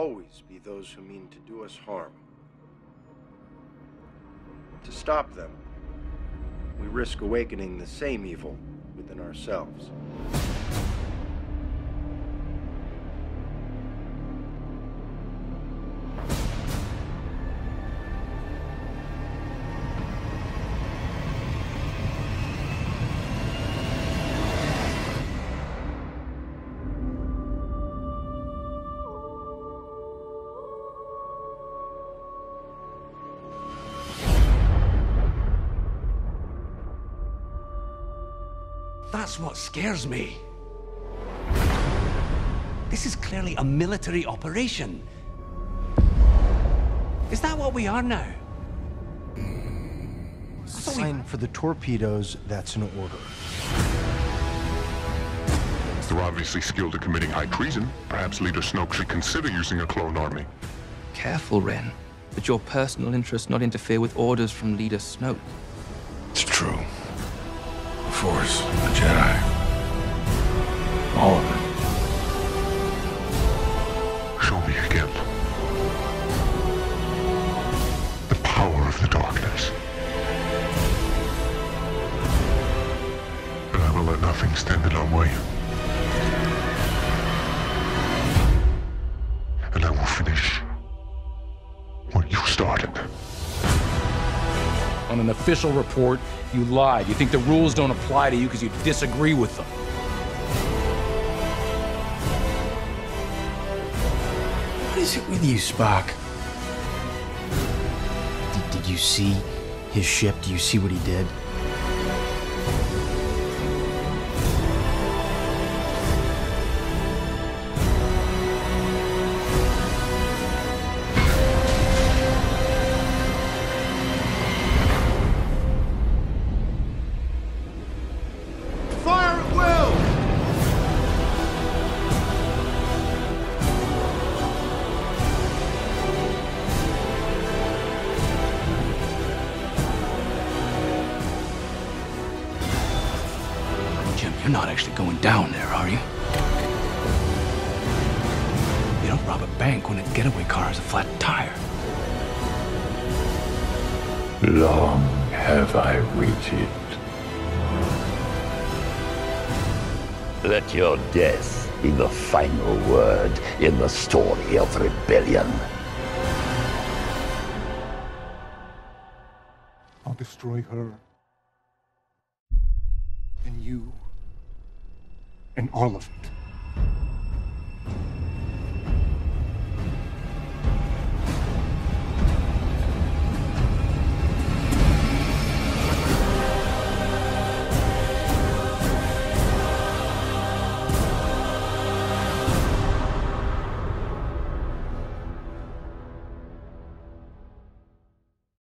always be those who mean to do us harm. To stop them, we risk awakening the same evil within ourselves. That's what scares me. This is clearly a military operation. Is that what we are now? thought we- Sign for the torpedoes, that's an order. They're obviously skilled at committing high treason. Perhaps Leader Snoke should consider using a clone army. Careful, Ren. That your personal interests not interfere with orders from Leader Snoke. It's true. Force, the Jedi. All of it. Show me again. The power of the darkness. And I will let nothing stand in our way. On an official report, you lied. You think the rules don't apply to you because you disagree with them. What is it with you, Spock? Did, did you see his ship? Do you see what he did? You're not actually going down there, are you? You don't rob a bank when a getaway car has a flat tire. Long have I waited. Let your death be the final word in the story of rebellion. I'll destroy her. And you. And all of it.